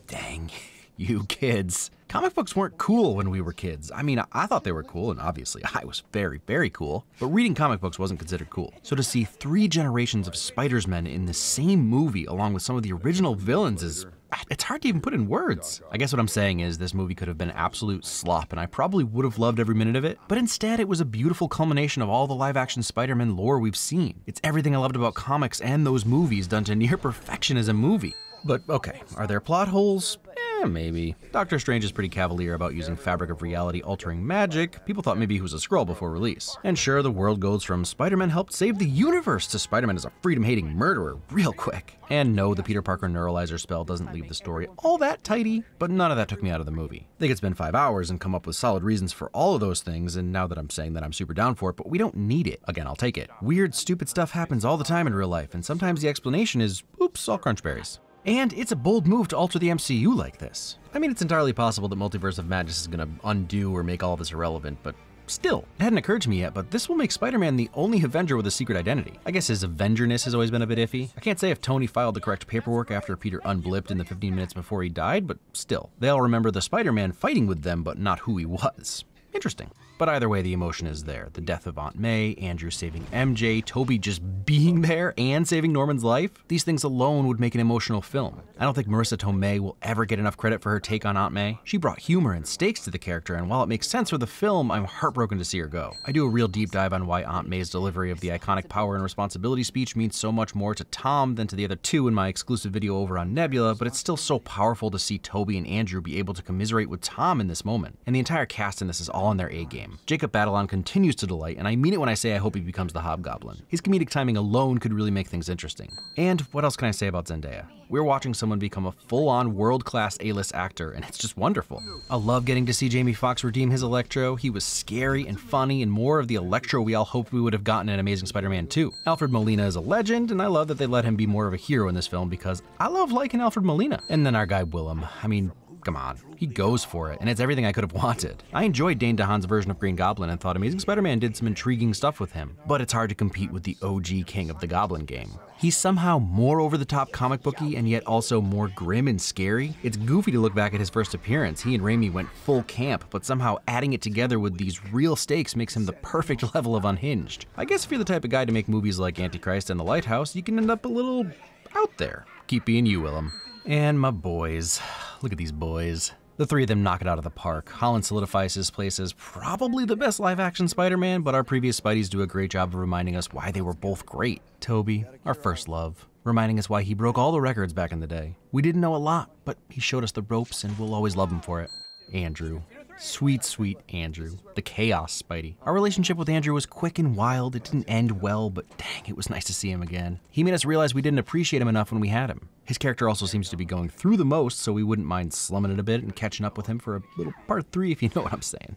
[SPEAKER 2] dang, you kids. Comic books weren't cool when we were kids. I mean, I thought they were cool, and obviously I was very, very cool, but reading comic books wasn't considered cool. So to see three generations of Spider-Men in the same movie along with some of the original villains is it's hard to even put in words. I guess what I'm saying is this movie could have been absolute slop and I probably would have loved every minute of it, but instead it was a beautiful culmination of all the live action Spider-Man lore we've seen. It's everything I loved about comics and those movies done to near perfection as a movie. But okay, are there plot holes? Eh, maybe. Doctor Strange is pretty cavalier about using fabric of reality altering magic. People thought maybe he was a scroll before release. And sure, the world goes from Spider Man helped save the universe to Spider Man as a freedom hating murderer real quick. And no, the Peter Parker neuralizer spell doesn't leave the story all that tidy, but none of that took me out of the movie. They could spend five hours and come up with solid reasons for all of those things, and now that I'm saying that I'm super down for it, but we don't need it. Again, I'll take it. Weird, stupid stuff happens all the time in real life, and sometimes the explanation is oops, all crunchberries. And it's a bold move to alter the MCU like this. I mean, it's entirely possible that Multiverse of Madness is gonna undo or make all of this irrelevant, but Still, it hadn't occurred to me yet, but this will make Spider Man the only Avenger with a secret identity. I guess his Avengerness has always been a bit iffy. I can't say if Tony filed the correct paperwork after Peter unblipped in the 15 minutes before he died, but still, they all remember the Spider Man fighting with them, but not who he was. Interesting. But either way, the emotion is there. The death of Aunt May, Andrew saving MJ, Tobey just being there and saving Norman's life. These things alone would make an emotional film. I don't think Marisa Tomei will ever get enough credit for her take on Aunt May. She brought humor and stakes to the character, and while it makes sense for the film, I'm heartbroken to see her go. I do a real deep dive on why Aunt May's delivery of the iconic power and responsibility speech means so much more to Tom than to the other two in my exclusive video over on Nebula, but it's still so powerful to see Tobey and Andrew be able to commiserate with Tom in this moment. And the entire cast in this is all in their A game. Jacob Batalon continues to delight, and I mean it when I say I hope he becomes the Hobgoblin. His comedic timing alone could really make things interesting. And what else can I say about Zendaya? We're watching someone become a full-on world-class A-list actor, and it's just wonderful. I love getting to see Jamie Foxx redeem his Electro. He was scary and funny, and more of the Electro we all hoped we would have gotten in Amazing Spider-Man 2. Alfred Molina is a legend, and I love that they let him be more of a hero in this film because I love liking Alfred Molina. And then our guy Willem. I mean, Come on, he goes for it, and it's everything I could have wanted. I enjoyed Dane DeHaan's version of Green Goblin and thought Amazing Spider-Man did some intriguing stuff with him, but it's hard to compete with the OG king of the Goblin game. He's somehow more over-the-top comic booky and yet also more grim and scary. It's goofy to look back at his first appearance. He and Raimi went full camp, but somehow adding it together with these real stakes makes him the perfect level of unhinged. I guess if you're the type of guy to make movies like Antichrist and The Lighthouse, you can end up a little out there. Keep being you, Willem. And my boys. Look at these boys. The three of them knock it out of the park. Holland solidifies his place as probably the best live action Spider Man, but our previous Spideys do a great job of reminding us why they were both great. Tobey, our first love, reminding us why he broke all the records back in the day. We didn't know a lot, but he showed us the ropes and we'll always love him for it. Andrew. Sweet, sweet Andrew. The chaos Spidey. Our relationship with Andrew was quick and wild. It didn't end well, but dang, it was nice to see him again. He made us realize we didn't appreciate him enough when we had him. His character also seems to be going through the most, so we wouldn't mind slumming it a bit and catching up with him for a little part three, if you know what I'm saying.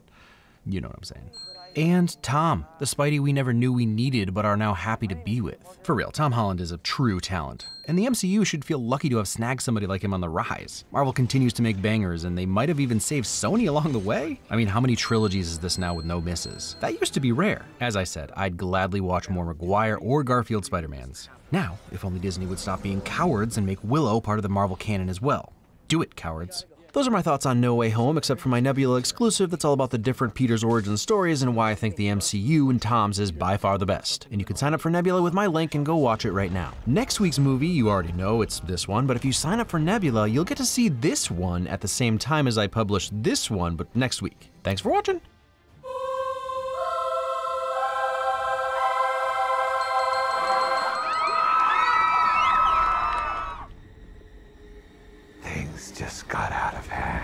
[SPEAKER 2] You know what I'm saying. And Tom, the Spidey we never knew we needed but are now happy to be with. For real, Tom Holland is a true talent. And the MCU should feel lucky to have snagged somebody like him on the rise. Marvel continues to make bangers, and they might have even saved Sony along the way. I mean, how many trilogies is this now with no misses? That used to be rare. As I said, I'd gladly watch more Maguire or Garfield Spider-Mans. Now, if only Disney would stop being cowards and make Willow part of the Marvel canon as well. Do it, cowards. Those are my thoughts on No Way Home, except for my Nebula exclusive that's all about the different Peter's origin stories and why I think the MCU and Tom's is by far the best. And you can sign up for Nebula with my link and go watch it right now. Next week's movie, you already know it's this one, but if you sign up for Nebula, you'll get to see this one at the same time as I publish this one, but next week. Thanks for watching!
[SPEAKER 23] Just got out of hand.